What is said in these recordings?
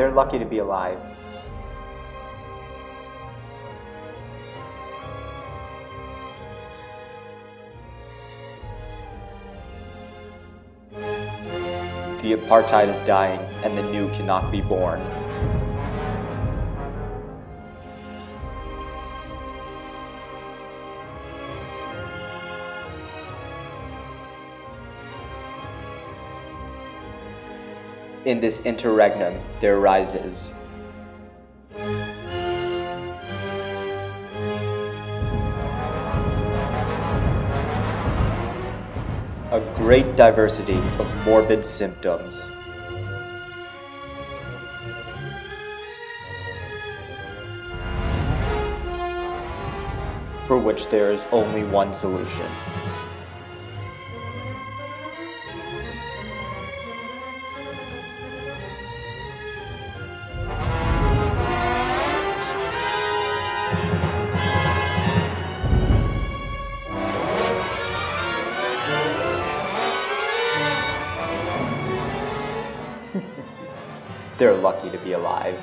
They're lucky to be alive. The apartheid is dying, and the new cannot be born. In this interregnum, there arises a great diversity of morbid symptoms. For which there is only one solution. They're lucky to be alive.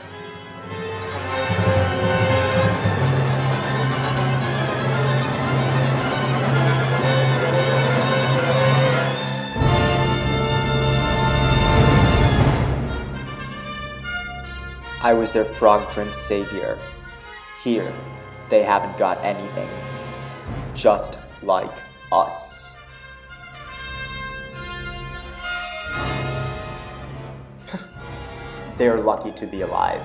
I was their frog prince savior. Here, they haven't got anything. Just like us. They are lucky to be alive.